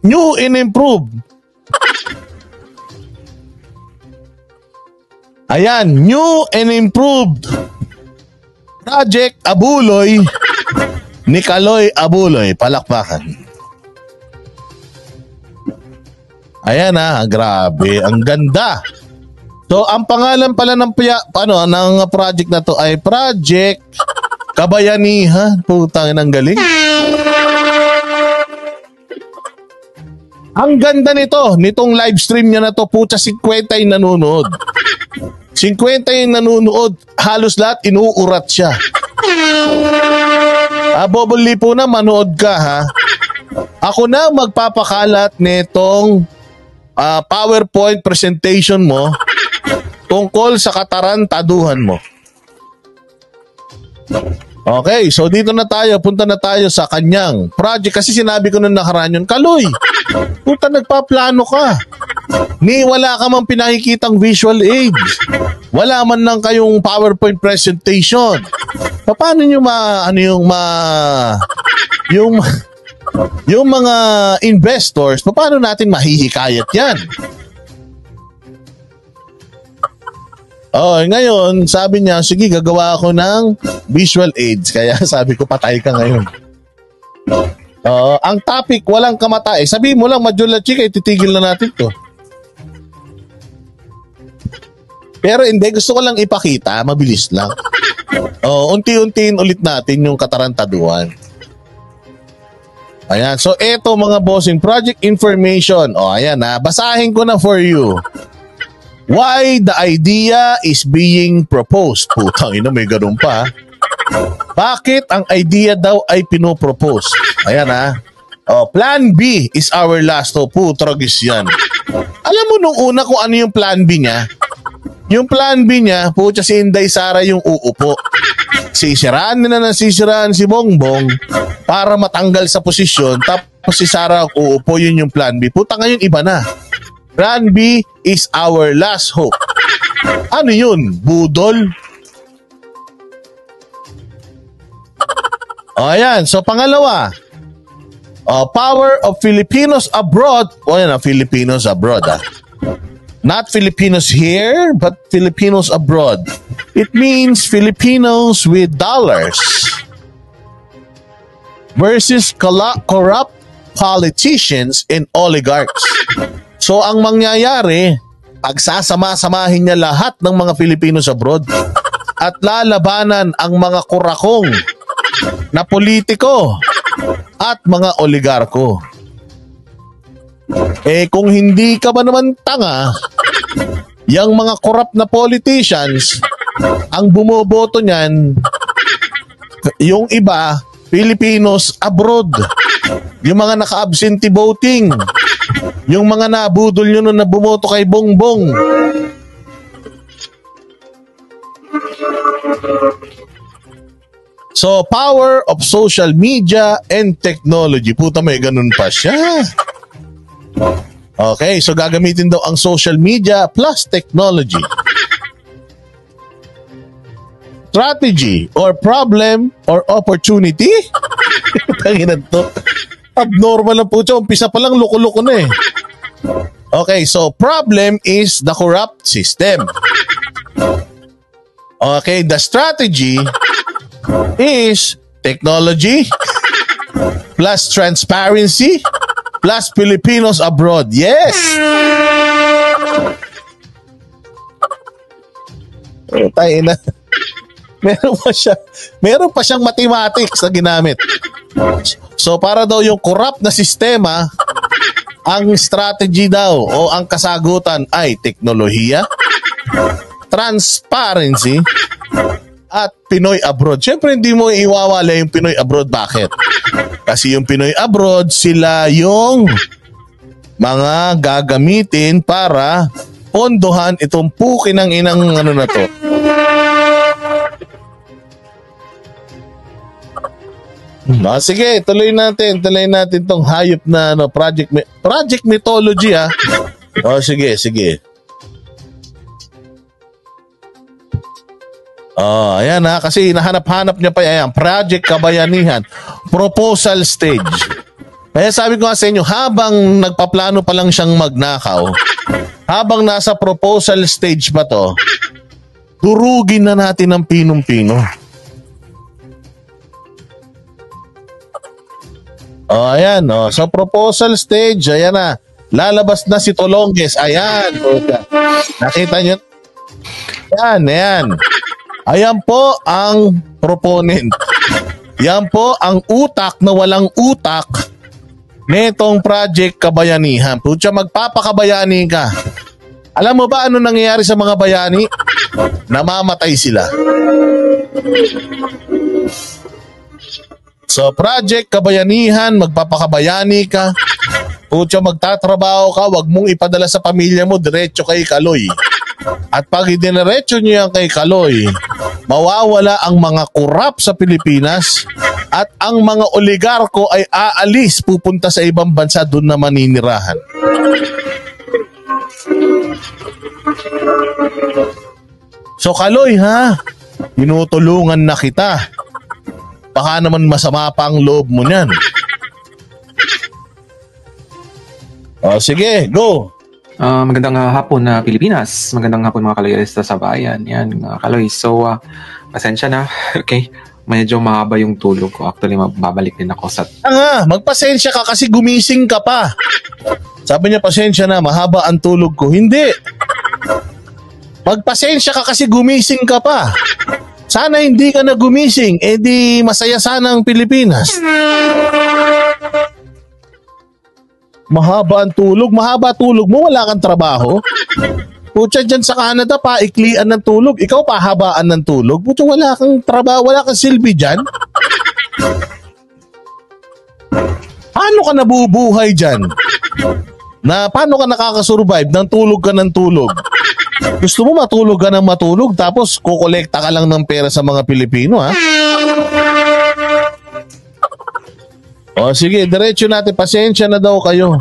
New and improved. Ayan, new and improved. Project Abuloy ni Kaloy Abuloy. Palakpakan. Ayan ah, grabe. Ang ganda. So, ang pangalan pala ng, ano, ng project na to ay Project Kabayanihan. Putang ng galing. Ang ganda nito, nitong live stream niya na to, puta 50 yung nanonood. 50 yung nanonood, halos lahat inuurat siya. Ah, Bobol Lipo na, manood ka ha. Ako na magpapakalat nitong ah, PowerPoint presentation mo tungkol sa katarantaduhan mo. Okay, so dito na tayo, punta na tayo sa kanyang project kasi sinabi ko nung nakaraan yun, Kaloy, puta nagpaplano ka. Ni wala ka mang pinakikitang visual aids. Wala man lang kayong PowerPoint presentation. Paano nyo ma, ano yung ma, yung, yung mga investors, paano natin mahihikayat yan? Oh, ngayon, sabi niya, sige, gagawa ako ng visual aids. Kaya sabi ko, patay ka ngayon. Oh, ang topic, walang kamatay. Sabi mo lang, Majula Chika, ititigil na natin to. Pero hindi, gusto ko lang ipakita, mabilis lang. Oh, unti-untiin ulit natin yung katarantaduan. Ayan, so eto mga bossing, project information. O, ayan na, basahin ko na for you. Why the idea is being proposed. Putang ina, may ganun pa. Bakit ang idea daw ay pinopropose? Ayan ha. Oh, plan B is our last hope. Putragis yan. Alam mo nung una kung ano yung plan B niya? Yung plan B niya, putya si Inday Sara yung uupo. Sisiraan nila na sisiraan si Bongbong para matanggal sa posisyon tapos si Sara uupo yun yung plan B. Puta ngayon iba na. Plan B is our last hope. Ano yun? Budol? O ayan, so pangalawa, uh, power of Filipinos abroad. O yan, Filipinos abroad. Ah. Not Filipinos here, but Filipinos abroad. It means Filipinos with dollars versus corrupt politicians and oligarchs. So ang mangyayari, pagsasama-samahin niya lahat ng mga Pilipino sa abroad at lalabanan ang mga kurakong na politiko at mga oligarko. Eh kung hindi ka ba naman tanga, yung mga corrupt na politicians, ang bumoboto niyan, yung iba, Filipinos abroad. Yung mga naka-absentee voting. Yung mga nabudol nyo na bumoto kay Bongbong. So, power of social media and technology. Puta, may ganun pa siya. Okay, so gagamitin daw ang social media plus technology. Strategy or problem or opportunity? Tanginan to. Abnormal lang po siya. Umpisa pa lang loko-loko na eh. Okay, so problem is the corrupt system. Okay, the strategy is technology plus transparency plus Filipinos abroad. Yes! Tayo na. Meron pa siya, meron pa siyang mathematics na ginamit. So para daw yung corrupt na sistema, ang strategy daw o ang kasagutan ay teknolohiya, transparency, Pinoy abroad. Siyempre hindi mo iwawala yung Pinoy abroad. Bakit? Kasi yung Pinoy abroad, sila yung mga gagamitin para pondohan itong pukin ng inang ano na to. No, sige, tuloy natin. Tuloy natin tong hayop na ano, project project mythology ah. oh, sige, sige. Oh, ayan ha, kasi nahanap-hanap niya pa yan. Project Kabayanihan. Proposal stage. Kaya sabi ko nga sa inyo, habang nagpaplano pa lang siyang magnakaw, habang nasa proposal stage pa to, durugin na natin ng pinong-pino. Oh, ayan. Oh. So, proposal stage, ayan na. Lalabas na si Tolonges. Ayan. Nakita nyo? Ayan, ayan. Ayan po ang proponent. Yan po ang utak na walang utak netong project kabayanihan. Putya, magpapakabayani ka. Alam mo ba ano nangyayari sa mga bayani? Namamatay sila. So, project kabayanihan, magpapakabayani ka. Putya, magtatrabaho ka, wag mong ipadala sa pamilya mo, diretso kay Kaloy. At pag idiniretso nyo yan kay Kaloy, mawawala ang mga kurap sa Pilipinas at ang mga oligarko ay aalis pupunta sa ibang bansa doon na maninirahan. So Kaloy ha, tinutulungan na kita. Baka naman masama pa ang loob mo niyan. O sige, go. Uh, magandang uh, hapon na uh, Pilipinas. Magandang hapon mga kaloyalista sa bayan. Yan, mga kaloy. So, uh, pasensya na. okay. Medyo mahaba yung tulog ko. Actually, mababalik din ako sa... Ah, magpasensya ka kasi gumising ka pa. Sabi niya, pasensya na, mahaba ang tulog ko. Hindi. Magpasensya ka kasi gumising ka pa. Sana hindi ka na gumising, eh di masaya sana ang Pilipinas. Mahaba ang tulog. Mahaba tulog mo, wala kang trabaho. Putya dyan sa Canada, paiklian ng tulog. Ikaw pahabaan ng tulog. Putya wala kang trabaho, wala kang silbi dyan. Paano ka nabubuhay dyan? Na paano ka nakakasurvive ng tulog ka ng tulog? Gusto mo matulog ka ng matulog tapos kukolekta ka lang ng pera sa mga Pilipino ha? O sige, diretso natin. Pasensya na daw kayo.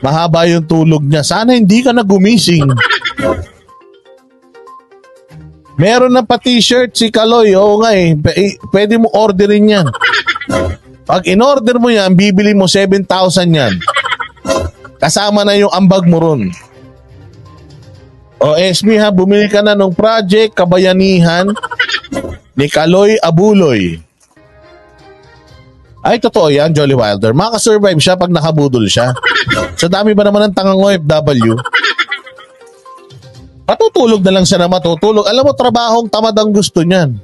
Mahaba yung tulog niya. Sana hindi ka na gumising. Meron na pa t-shirt si Kaloy. Oo nga eh. P- eh, pwede mo orderin yan. Pag in-order mo yan, bibili mo 7,000 yan. Kasama na yung ambag mo ron. O Esmi ha, bumili ka na ng project Kabayanihan ni Kaloy Abuloy. Ay, totoo yan, Jolly Wilder. Makasurvive siya pag nakabudol siya. Sa dami ba naman ng tangang OFW? Patutulog na lang siya na matutulog. Alam mo, trabahong tamad ang gusto niyan.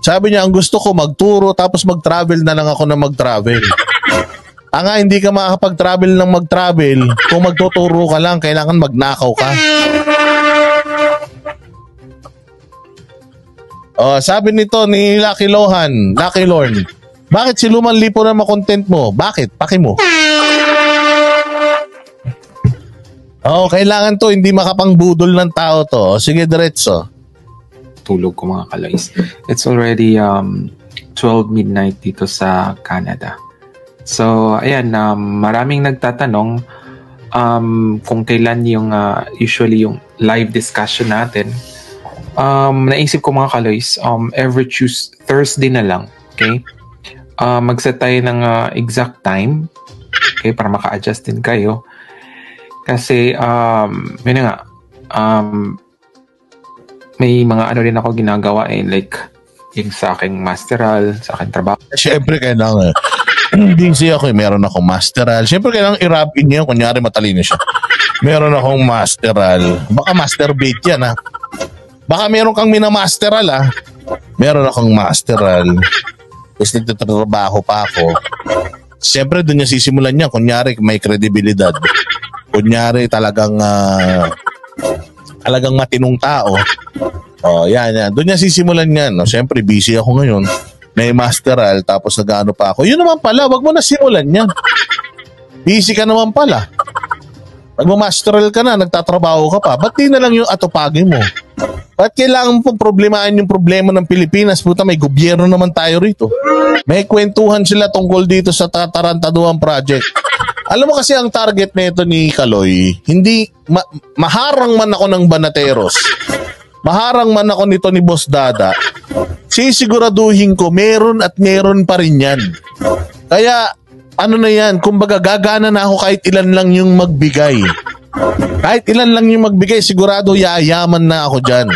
Sabi niya, ang gusto ko magturo tapos mag-travel na lang ako na mag-travel. Anga, hindi ka makakapag-travel ng mag-travel. Kung magtuturo ka lang, kailangan magnakaw ka. Oh, sabi nito ni Lucky Lohan, Lucky Lorne, bakit si Luman Lipo na makontent mo? Bakit? Paki mo. Oh, kailangan to, hindi makapangbudol ng tao to. sige, diretso. Tulog ko mga kaloys. It's already um, 12 midnight dito sa Canada. So, ayan, um, maraming nagtatanong um, kung kailan yung uh, usually yung live discussion natin. Um, naisip ko mga kaloys, um, every Tuesday, Thursday na lang. Okay? Uh, mag-set tayo ng uh, exact time okay, para maka-adjust din kayo. Kasi, um, yun nga, um, may mga ano rin ako ginagawa eh, like, yung sa aking masteral, sa aking trabaho. Siyempre, kailangan, busy ako eh, meron akong masteral. Siyempre, kailangan i-rub in niya, kunyari matalino siya. Meron akong masteral. Baka masterbate yan ha. Baka meron kang minamasteral ha. Meron akong masteral tapos nagtatrabaho pa ako, siyempre doon niya sisimulan niya. Kunyari, may kredibilidad. Kunyari, talagang uh, talagang matinong tao. Oh, yan, yan. Doon niya sisimulan yan. No? Siyempre, busy ako ngayon. May masteral, tapos nag pa ako. Yun naman pala, wag mo na simulan yan. Busy ka naman pala. Nagmamasteral ka na, nagtatrabaho ka pa. Ba't di na lang yung atupagin mo? Ba't kailangan pong problemahin yung problema ng Pilipinas? Puta, may gobyerno naman tayo rito. May kwentuhan sila tungkol dito sa Tatarantaduan Project. Alam mo kasi ang target nito ni Kaloy, hindi ma- maharang man ako ng Banateros. Maharang man ako nito ni Boss Dada. Sisiguraduhin ko meron at meron pa rin yan. Kaya ano na yan, kumbaga gagana na ako kahit ilan lang yung magbigay. Kahit ilan lang yung magbigay, sigurado yayaman na ako dyan.